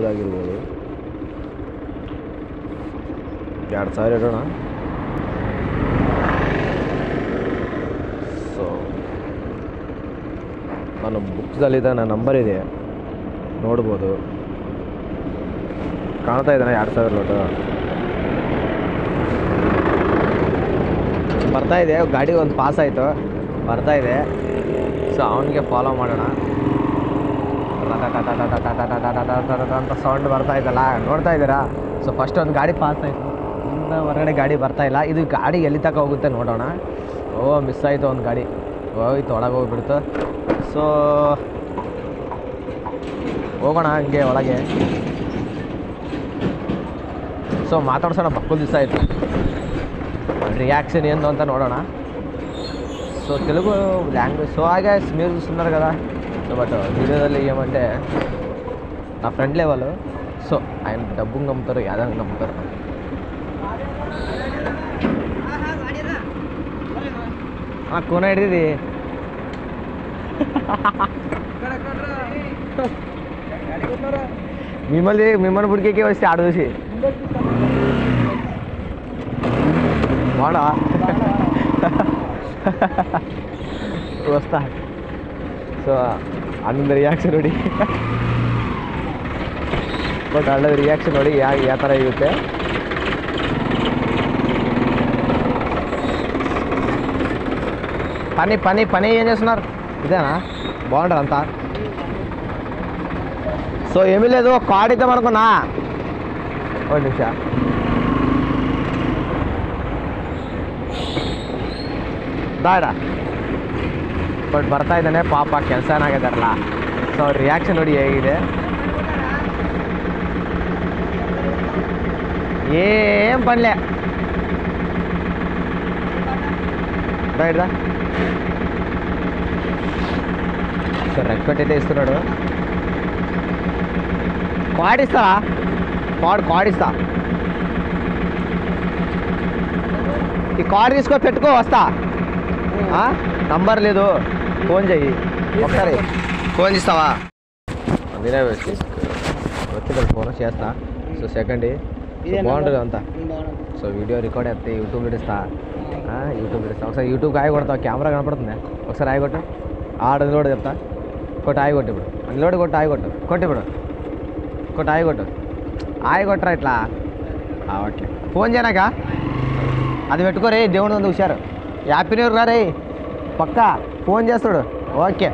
ಇವ್ರದಾಗಿರ್ಬೋದು ಎರಡು ಸಾವಿರ ಇಡೋಣ. ಸೊ ನಾನು ಬುಕ್ಸಲ್ಲಿದ್ದ ನನ್ನ ನಂಬರ್ ಇದೆ. ನೋಡ್ಬೋದು. ಕಾಣ್ತಾ ಇದ್ದಾನೆ ಎರಡು ಸಾವಿರ ನೋಟು ಬರ್ತಾ ಇದೆ, ಗಾಡಿ ಒಂದು ಪಾಸ್ ಆಯಿತು. ಬರ್ತಾ ಇದೆ. ಸೊ ಅವನಿಗೆ ಫಾಲೋ ಮಾಡೋಣ. ಅಂತ ಸೌಂಡ್ ಬರ್ತಾ ಇದ್ದಲ್ಲ ನೋಡ್ತಾ ಇದ್ದೀರಾ? ಸೊ ಫಸ್ಟ್ ಒಂದು ಗಾಡಿ ಪಾಸ್ ಆಯಿತು. ಇನ್ನು ಹೊರಗಡೆ ಗಾಡಿ ಬರ್ತಾ ಇಲ್ಲ. ಇದು ಗಾಡಿ ಎಲ್ಲಿ ತಕ ಹೋಗುತ್ತೆ ನೋಡೋಣ. ಓ ಮಿಸ್ ಆಯಿತು ಒಂದು ಗಾಡಿ. ಹೋಯ್ತು, ಒಳಗೆ ಹೋಗ್ಬಿಡ್ತು. ಸೊ ಹೋಗೋಣ ಹಂಗೆ ಒಳಗೆ. ಸೊ ಮಾತಾಡ್ಸೋಣ ಬಕ್ಕು ದಿವಸ ಆಯಿತು. ರಿಯಾಕ್ಷನ್ ಏನು ಅಂತ ನೋಡೋಣ. ಸೊ ತೆಲುಗು ಲ್ಯಾಂಗ್ವೇಜ್ ಸೊ ಹಾಗೆ ಮ್ಯೂಸಿಕ್ ಸುಂದರ ಕದ బట్ వీడియోలో ఇవ్వమంటే నా ఫ్రెండ్లే వాళ్ళు సో ఆయన డబ్బు నమ్ముతారు యాదంగా నమ్ముతారు. కోన మిమ్మల్ని మిమ్మల్ని పుడికేకే వస్తే ఆడ చూసి. వాడా? వస్తా. ಸೊ ಅಣ್ಣಂದು ರಿಯಾಕ್ಷನ್ ನೋಡಿ ಬಟ್ ಅಣ್ಣದ ರಿಯಾಕ್ಷನ್ ನೋಡಿ ಯಾ ಯಾವ ಥರ ಇರುತ್ತೆ పని పని పని ఏం చేస్తున్నారు ఇదేనా బాగుంటుంది అంతా సో ఏమీ లేదు ఒక కార్డ్ ఇద్దాం అనుకున్నా ఒక నిమిష ಬೇಡ ಬಟ್ ಬರ್ತಾ ಇದ್ದಾನೆ ಪಾಪ ಕೆಲಸ ಏನಾಗಿದಾರಲ್ಲ ಸೊ ಅವ್ರ ರಿಯಾಕ್ಷನ್ ನೋಡಿ ಹೇಗಿದೆ ఏం పనిలే రైట్దా సో రెస్పెక్ట్ అయితే ఇస్తున్నాడు కార్డ్ ఇస్తా కార్డ్ కార్డ్ ఇస్తా ఈ కార్డ్ తీసుకో పెట్టుకో వస్తా ఆ? నంబర్ లేదు ఫోన్ చెయ్యి. ఒకసారి ఫోన్ చేస్తావా? నేనే వచ్చి వచ్చింది ఫోన్ చేస్తా. సో సెకండ్ బాగుంటుంది అంతా. సో వీడియో రికార్డ్ అయితే యూట్యూబ్లో ఇస్తా. ఆ, యూట్యూబ్లో ఇస్తా. ఒకసారి యూట్యూబ్ ఆగి కొడతావు? కెమెరా కనపడుతుంది? ఒకసారి ఆగి కొట్టు. ఆడ నిలబడి చెప్తా. కొట్టు ఆగి కొట్టు ఇప్పుడు. నిలబడి కొట్టు ఆగి కొట్టు. కొట్టు ఇప్పుడు. కొట్టు ఆగి కొట్టు. ఆగి కొట్టరా ఇట్లా. ఓకే ఫోన్ చేయనాక అది పెట్టుకోరే దేవుడు ఉంది హుషారు హ్యాపీ న్యూ ఇయర్ రే పక్కా. ఫోన్ చేస్తాడు. ఓకే.